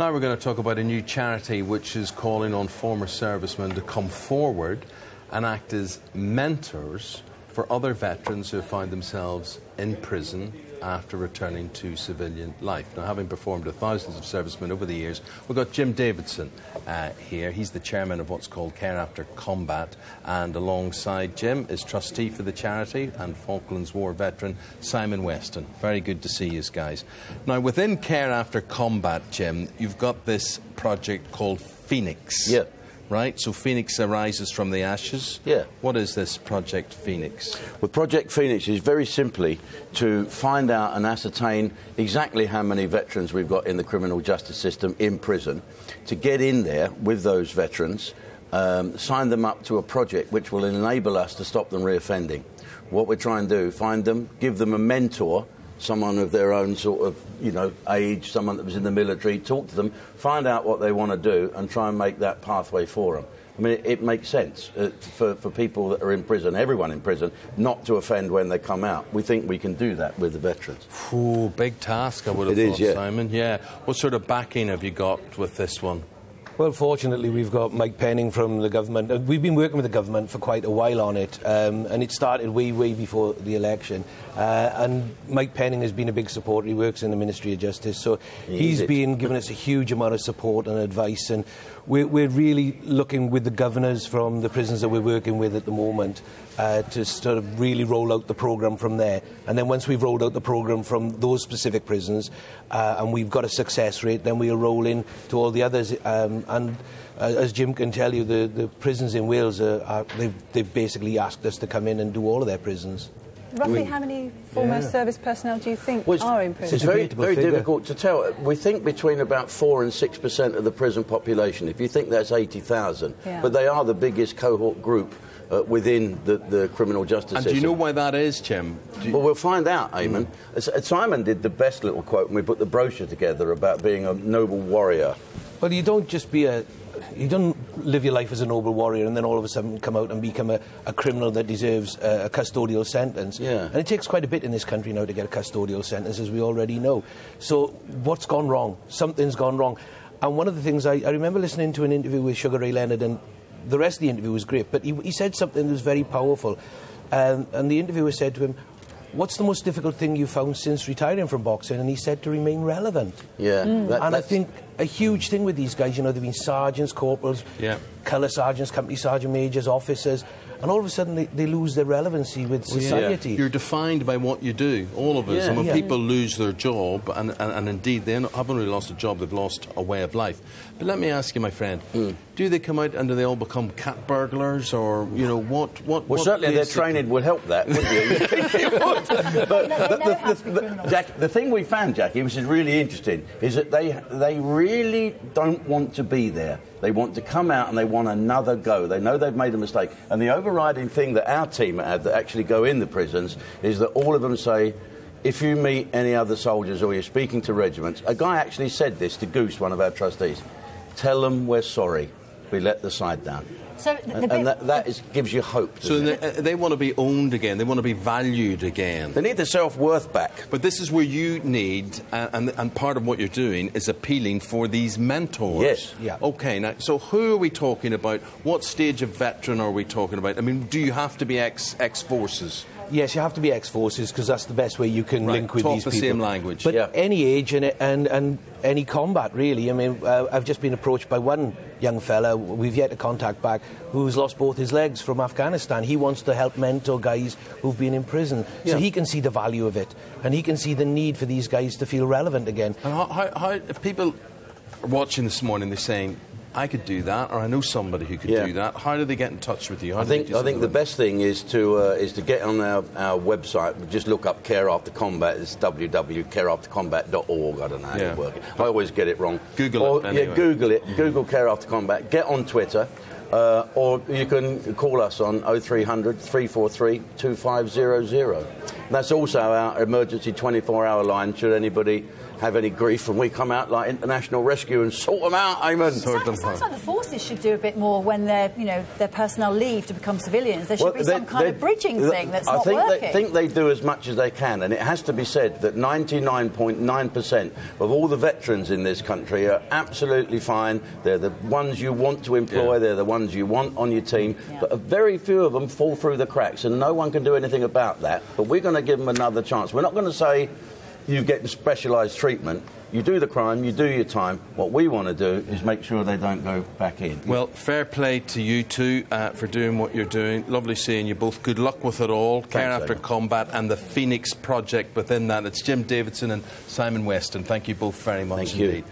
Now we're going to talk about a new charity which is calling on former servicemen to come forward and act as mentors for other veterans who found themselves in prison after returning to civilian life. Now, having performed with thousands of servicemen over the years, we've got Jim Davidson uh, here. He's the chairman of what's called Care After Combat, and alongside Jim is trustee for the charity and Falklands War veteran Simon Weston. Very good to see you guys. Now, within Care After Combat, Jim, you've got this project called Phoenix. Yeah right? So Phoenix arises from the ashes. Yeah. What is this Project Phoenix? Well, Project Phoenix is very simply to find out and ascertain exactly how many veterans we've got in the criminal justice system in prison, to get in there with those veterans, um, sign them up to a project which will enable us to stop them reoffending. What we're trying to do, find them, give them a mentor someone of their own sort of, you know, age, someone that was in the military, talk to them, find out what they want to do, and try and make that pathway for them. I mean, it, it makes sense uh, for, for people that are in prison, everyone in prison, not to offend when they come out. We think we can do that with the veterans. Ooh, big task, I would have it thought, is, yeah. Simon. Yeah. What sort of backing have you got with this one? Well, fortunately, we've got Mike Penning from the government. Uh, we've been working with the government for quite a while on it, um, and it started way, way before the election. Uh, and Mike Penning has been a big supporter. He works in the Ministry of Justice, so he's been giving us a huge amount of support and advice. And we're, we're really looking with the governors from the prisons that we're working with at the moment uh, to sort of really roll out the programme from there. And then once we've rolled out the programme from those specific prisons uh, and we've got a success rate, then we'll roll in to all the others. Um, and uh, as Jim can tell you, the, the prisons in Wales, are, are, they've, they've basically asked us to come in and do all of their prisons. Roughly how many former yeah. service personnel do you think well, are in prison? It's very, very difficult to tell. We think between about 4 and 6% of the prison population. If you think that's 80,000. Yeah. But they are the biggest cohort group uh, within the, the, criminal justice and system. do you know why that is, Jim? Well, we'll find out, Eamonn. Mm. Simon did the best little quote when we put the brochure together about being a noble warrior. Well, you don't just be a you don't live your life as a noble warrior and then all of a sudden come out and become a, a criminal that deserves a, a, custodial sentence. Yeah. And it takes quite a bit in this country now to get a custodial sentence, as we already know. So what's gone wrong? Something's gone wrong. And one of the things I, I remember listening to an interview with Sugar Ray Leonard, and the rest of the interview was great, but he, he said something that was very powerful. Um, and the interviewer said to him, What's the most difficult thing you found since retiring from boxing? And he said to remain relevant. Yeah. Mm. That, and I think a huge thing with these guys, you know, they've been sergeants, corporals, yeah. colour sergeants, company sergeant majors, officers, and all of a sudden they, they lose their relevancy with society. Yeah. You're defined by what you do, all of us. Yeah. And when yeah. people lose their job, and, and, and indeed they haven't really lost a job, they've lost a way of life. But let me ask you, my friend, mm. Do they come out and do they all become cat burglars, or you know what? What? Well, what certainly their training would help that, wouldn't you? but the, the, the, Jack, the thing we found, Jackie, which is really interesting, is that they they really don't want to be there. They want to come out and they want another go. They know they've made a mistake. And the overriding thing that our team had that actually go in the prisons is that all of them say, if you meet any other soldiers or you're speaking to regiments, a guy actually said this to Goose, one of our trustees. Tell them we're sorry. We let the side down. So and, and that, that is, gives you hope. So they, uh, they, want to be owned again. They want to be valued again. They need their self worth back. But this is where you need, uh, and, and part of what you're doing is appealing for these mentors. Yes. Yeah. Okay. Now, so who are we talking about? What stage of veteran are we talking about? I mean, do you have to be ex ex forces? Yes, you have to be ex-forces because that's the best way you can right. link with Talk these the people. same language. But yeah. any age and, and and any combat really. I mean, uh, I've just been approached by one young fella we've yet to contact back who's lost both his legs from Afghanistan. He wants to help mentor guys who've been in prison, yeah. so he can see the value of it and he can see the need for these guys to feel relevant again. And how, how, how if people are watching this morning, they're saying I could do that, or I know somebody who could yeah. do that. How do they get in touch with you? How I think I think the best thing is to uh, is to get on our, our website. Just look up Care After Combat. It's www.careaftercombat.org. I don't know how yeah. you work it. I always get it wrong. Google or, it. Anyway. Yeah, Google it. Google Care After Combat. Get on Twitter. Uh, or you can call us on 0300 343 2500. That's also our emergency 24 hour line should anybody have any grief and we come out like international rescue and sort them out, Eamonn. Sort them Sounds like the forces should do a bit more when their, you know, their personnel leave to become civilians. There should Well, be they- some kind they- of bridging th- thing that's I not think working. They, think they do as much as they can, and it has to be said that 99.9% of all the veterans in this country are absolutely fine. They're the ones you want to employ, Yeah. they're the ones you want on your team, Yeah. but a very few of them fall through the cracks, and no one can do anything about that. But we're going to give them another chance. We're not going to say you get specialised treatment. You do the crime, you do your time. What we want to do is make sure they don't go back in. Well, fair play to you two uh, for doing what you're doing. Lovely seeing you both. Good luck with it all. Care After. Combat and the Phoenix Project within that. It's Jim Davidson and Simon Weston. Thank you both very much Thank you. indeed.